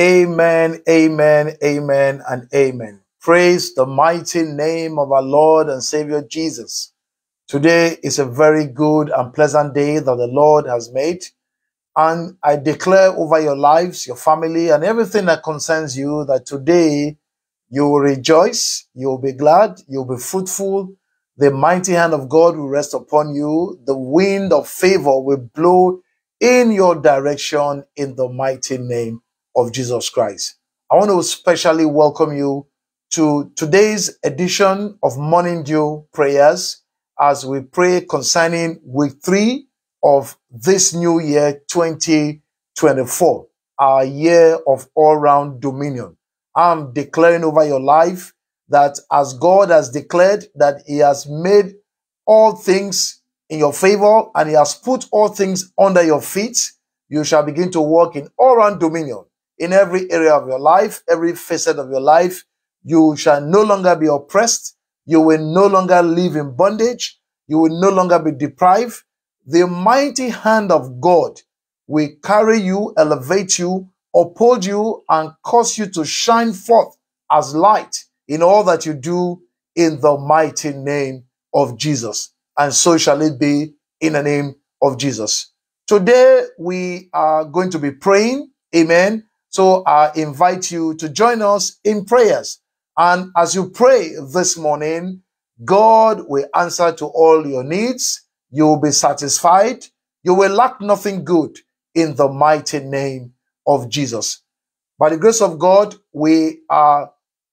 Amen, amen, amen, and amen. Praise the mighty name of our Lord and Savior Jesus. Today is a very good and pleasant day that the Lord has made. And I declare over your lives, your family, and everything that concerns you that today you will rejoice, you will be glad, you will be fruitful. The mighty hand of God will rest upon you. The wind of favor will blow in your direction in the mighty name of Jesus Christ. I want to specially welcome you to today's edition of Morning Dew Prayers as we pray concerning week three of this new year 2024, our year of all round dominion. I'm declaring over your life that as God has declared that He has made all things in your favor and He has put all things under your feet, you shall begin to walk in all round dominion in every area of your life, every facet of your life. You shall no longer be oppressed. You will no longer live in bondage. You will no longer be deprived. The mighty hand of God will carry you, elevate you, uphold you, and cause you to shine forth as light in all that you do in the mighty name of Jesus. And so shall it be in the name of Jesus. Today we are going to be praying. Amen. So I invite you to join us in prayers. And as you pray this morning, God will answer to all your needs. You will be satisfied. You will lack nothing good in the mighty name of Jesus. By the grace of God, we are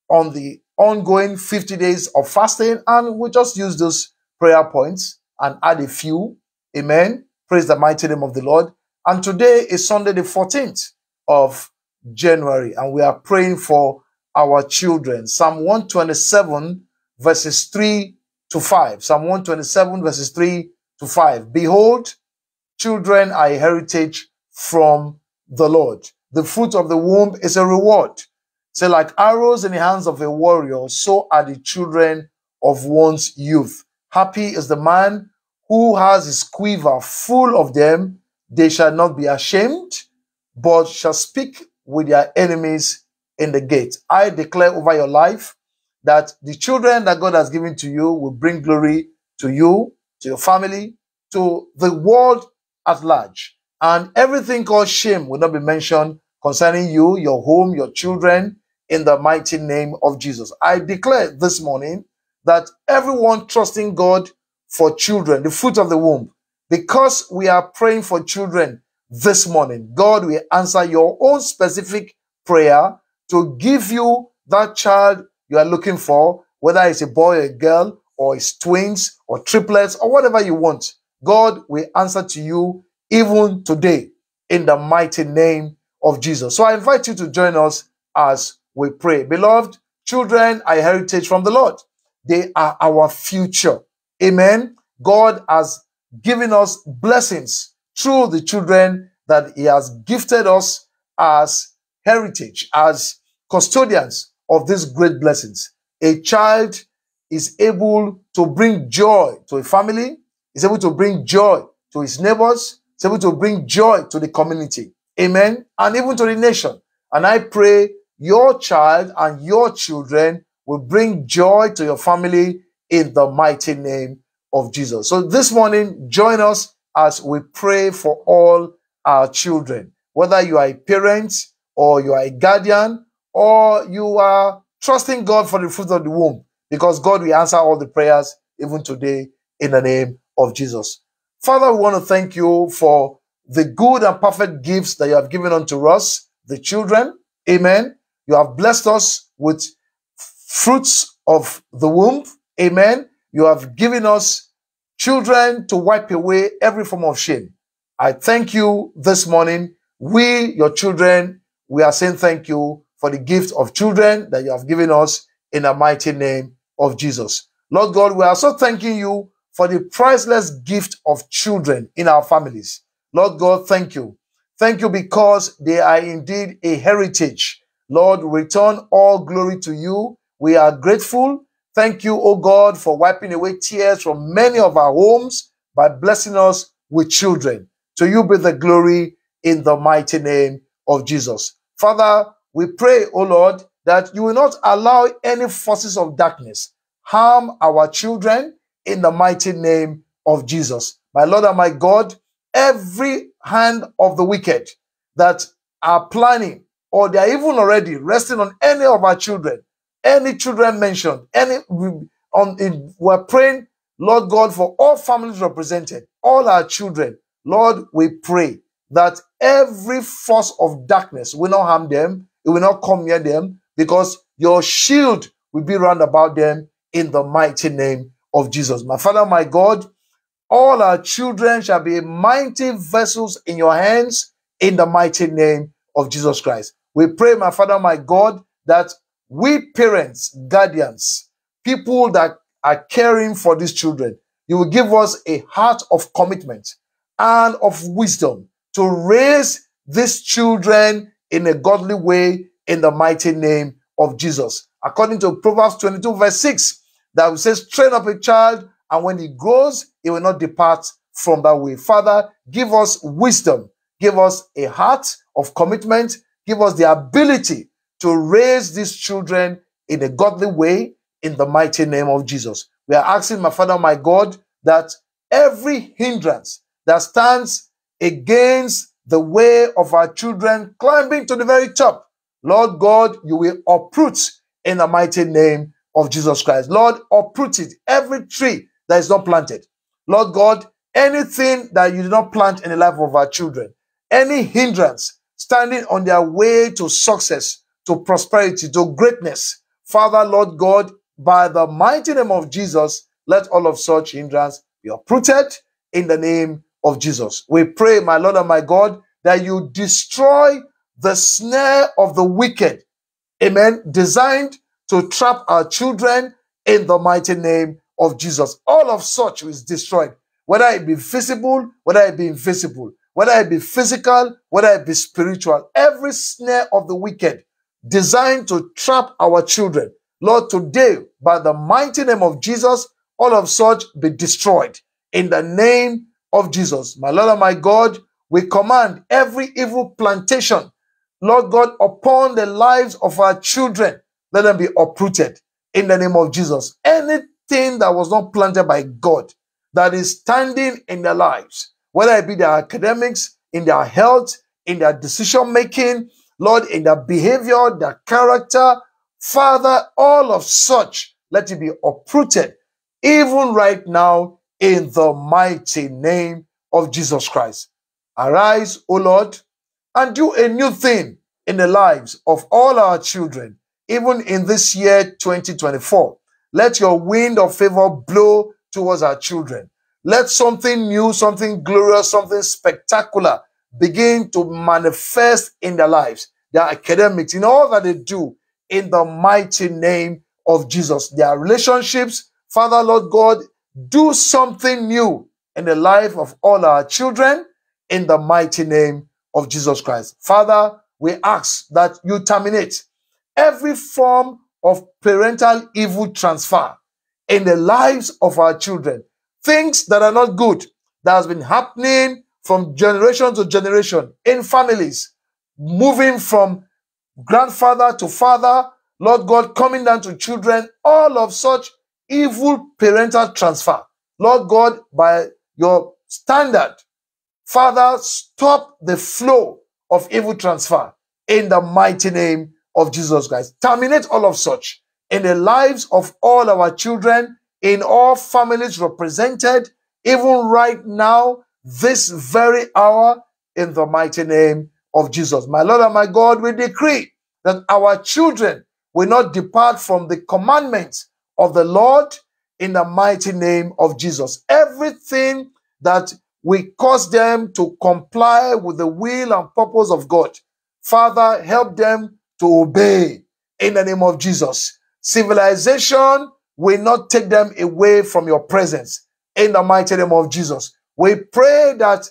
on the ongoing 50 days of fasting and we just use those prayer points and add a few. Amen. Praise the mighty name of the Lord. And today is Sunday the 14th of January and we are praying for our children. Psalm 127 verses 3 to 5. Psalm 127 verses 3 to 5. Behold, children are a heritage from the Lord. The fruit of the womb is a reward. Say, like arrows in the hands of a warrior, so are the children of one's youth. Happy is the man who has his quiver full of them. They shall not be ashamed, but shall speak with their enemies in the gate. I declare over your life that the children that God has given to you will bring glory to you, to your family, to the world at large. And everything called shame will not be mentioned concerning you, your home, your children, in the mighty name of Jesus. I declare this morning that everyone trusting God for children, the fruit of the womb, because we are praying for children this morning, God will answer your own specific prayer to give you that child you are looking for, whether it's a boy or a girl, or it's twins or triplets or whatever you want. God will answer to you even today in the mighty name of Jesus. So I invite you to join us as we pray. Beloved, children are heritage from the Lord. They are our future. Amen. God has given us blessings through the children that He has gifted us as heritage, as custodians of these great blessings. A child is able to bring joy to a family, is able to bring joy to his neighbors, is able to bring joy to the community. Amen. And even to the nation. And I pray your child and your children will bring joy to your family in the mighty name of Jesus. So this morning, join us as we pray for all our children. Whether you are a parent or you are a guardian or you are trusting God for the fruit of the womb because God will answer all the prayers even today in the name of Jesus. Father, we want to thank you for the good and perfect gifts that you have given unto us, the children. Amen. You have blessed us with fruits of the womb. Amen. You have given us children to wipe away every form of shame. I thank you this morning. We, your children, we are saying thank you for the gift of children that you have given us in the mighty name of Jesus. Lord God, we are also thanking you for the priceless gift of children in our families. Lord God, thank you. Thank you because they are indeed a heritage. Lord, return all glory to you. We are grateful. Thank you, O God, for wiping away tears from many of our homes by blessing us with children. To you be the glory in the mighty name of Jesus. Father, we pray, O Lord, that you will not allow any forces of darkness harm our children in the mighty name of Jesus. My Lord and my God, every hand of the wicked that are planning or they are even already resting on any of our children, any children mentioned, any on in, we're praying, Lord God, for all families represented, all our children. Lord, we pray that every force of darkness will not harm them, it will not come near them, because your shield will be round about them in the mighty name of Jesus. My Father, my God, all our children shall be mighty vessels in your hands in the mighty name of Jesus Christ. We pray, my Father, my God, that we parents, guardians, people that are caring for these children, you will give us a heart of commitment and of wisdom to raise these children in a godly way in the mighty name of Jesus. According to Proverbs 22, verse 6, that says, train up a child, and when he grows, he will not depart from that way. Father, give us wisdom, give us a heart of commitment, give us the ability to raise these children in a godly way in the mighty name of Jesus. We are asking, my Father, my God, that every hindrance that stands against the way of our children climbing to the very top, Lord God, you will uproot in the mighty name of Jesus Christ. Lord, uproot it, every tree that is not planted. Lord God, anything that you did not plant in the life of our children, any hindrance standing on their way to success, to prosperity, to greatness, Father, Lord God, by the mighty name of Jesus, let all of such hindrance be uprooted in the name of Jesus. We pray, my Lord and my God, that you destroy the snare of the wicked. Amen. Designed to trap our children in the mighty name of Jesus. All of such is destroyed, whether it be visible, whether it be invisible, whether it be physical, whether it be spiritual. Every snare of the wicked designed to trap our children. Lord, today, by the mighty name of Jesus, all of such be destroyed in the name of Jesus. My Lord and my God, we command every evil plantation, Lord God, upon the lives of our children, let them be uprooted in the name of Jesus. Anything that was not planted by God that is standing in their lives, whether it be their academics, in their health, in their decision making, Lord, in their behavior, their character, Father, all of such, let it be uprooted, even right now, in the mighty name of Jesus Christ. Arise, O Lord, and do a new thing in the lives of all our children, even in this year 2024. Let your wind of favor blow towards our children. Let something new, something glorious, something spectacular begin to manifest in their lives, their academics, in all that they do, in the mighty name of Jesus. Their relationships, Father, Lord God, do something new in the life of all our children in the mighty name of Jesus Christ. Father, we ask that you terminate every form of parental evil transfer in the lives of our children. Things that are not good that has been happening from generation to generation in families, moving from grandfather to father, Lord God, coming down to children, all of such evil parental transfer. Lord God, by your standard, Father, stop the flow of evil transfer in the mighty name of Jesus Christ. Terminate all of such in the lives of all our children, in all families represented, even right now, this very hour, in the mighty name of Jesus. My Lord and my God, we decree that our children will not depart from the commandments of the Lord in the mighty name of Jesus. Everything that we cause them to comply with the will and purpose of God. Father, help them to obey in the name of Jesus. Civilization will not take them away from your presence in the mighty name of Jesus. We pray that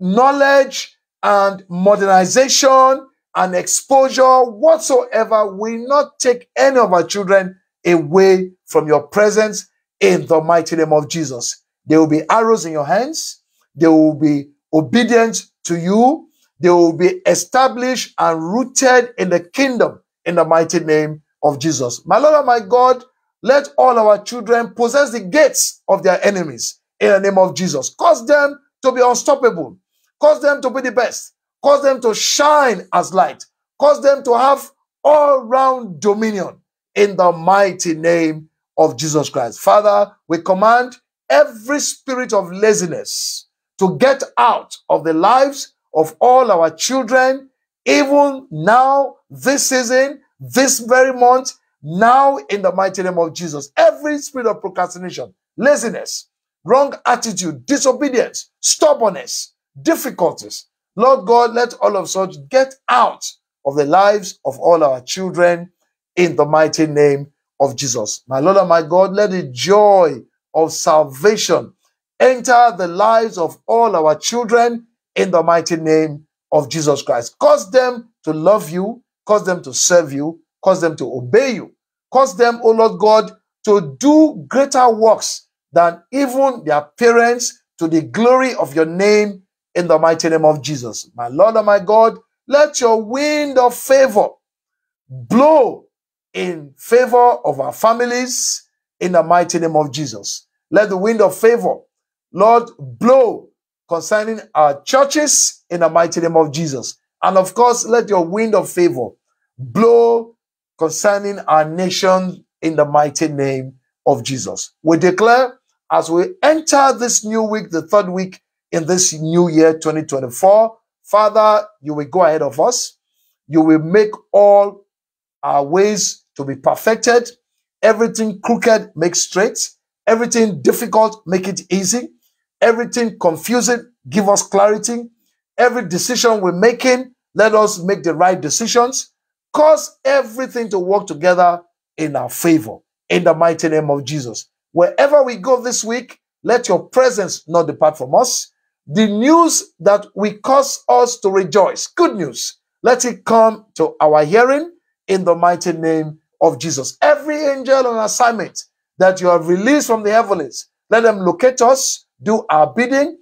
knowledge and modernization and exposure whatsoever will not take any of our children away from your presence in the mighty name of Jesus. There will be arrows in your hands. They will be obedient to you. they will be established and rooted in the kingdom in the mighty name of Jesus. My Lord and my God, let all our children possess the gates of their enemies in the name of Jesus. Cause them to be unstoppable. Cause them to be the best. Cause them to shine as light. Cause them to have all round dominion in the mighty name of Jesus Christ. Father, we command every spirit of laziness to get out of the lives of all our children, even now, this season, this very month, now in the mighty name of Jesus. Every spirit of procrastination, laziness, wrong attitude, disobedience, stubbornness, difficulties. Lord God, let all of such get out of the lives of all our children in the mighty name of Jesus. My Lord and my God, let the joy of salvation enter the lives of all our children in the mighty name of Jesus Christ. Cause them to love you, cause them to serve you, cause them to obey you, cause them, O Lord God, to do greater works than even their parents to the glory of your name in the mighty name of Jesus. My Lord and my God, let your wind of favor blow in favor of our families in the mighty name of Jesus. Let the wind of favor, Lord, blow concerning our churches in the mighty name of Jesus. And of course, let your wind of favor blow concerning our nation in the mighty name of Jesus. We declare as we enter this new week, the third week in this new year 2024, Father, you will go ahead of us. You will make all our ways to be perfected. Everything crooked, make straight. Everything difficult, make it easy. Everything confusing, give us clarity. Every decision we're making, let us make the right decisions. Cause everything to work together in our favor. In the mighty name of Jesus. Wherever we go this week, let your presence not depart from us. The news that will cause us to rejoice, good news, let it come to our hearing in the mighty name of Jesus. Every angel on assignment that you have released from the heavens, let them locate us, do our bidding,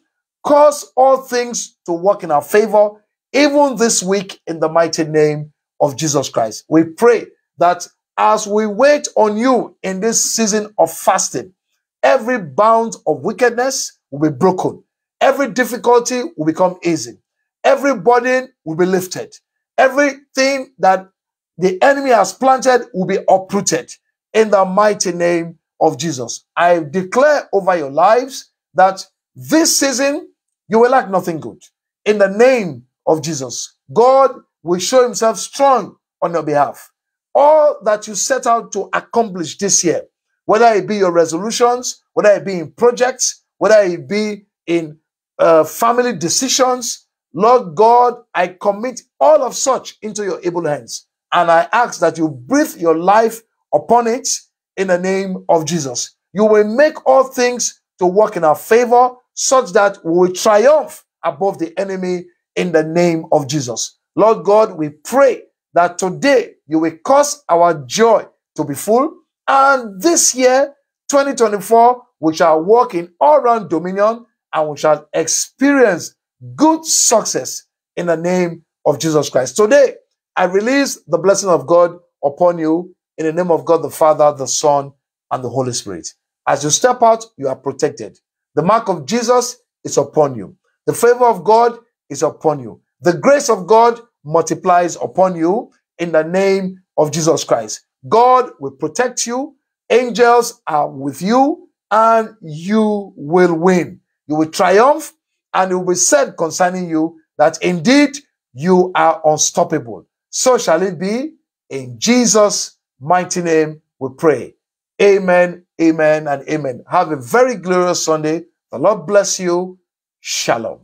cause all things to work in our favor, even this week in the mighty name of Jesus Christ. We pray that as we wait on you in this season of fasting, every bound of wickedness will be broken. Every difficulty will become easy. Every burden will be lifted. Everything that the enemy has planted will be uprooted in the mighty name of Jesus. I declare over your lives that this season you will lack nothing good. In the name of Jesus, God will show himself strong on your behalf. All that you set out to accomplish this year, whether it be your resolutions, whether it be in projects, whether it be in uh, family decisions, Lord God, I commit all of such into your able hands. And I ask that you breathe your life upon it in the name of Jesus. You will make all things to work in our favor such that we will triumph above the enemy in the name of Jesus. Lord God, we pray that today you will cause our joy to be full. And this year, 2024, we shall walk in all round dominion and we shall experience good success in the name of Jesus Christ. Today, I release the blessing of God upon you in the name of God the Father, the Son, and the Holy Spirit. As you step out, you are protected. The mark of Jesus is upon you. The favor of God is upon you. The grace of God multiplies upon you in the name of Jesus Christ. God will protect you. Angels are with you and you will win. You will triumph and it will be said concerning you that indeed you are unstoppable. So shall it be. In Jesus' mighty name we pray. Amen, amen, and amen. Have a very glorious Sunday. The Lord bless you. Shalom.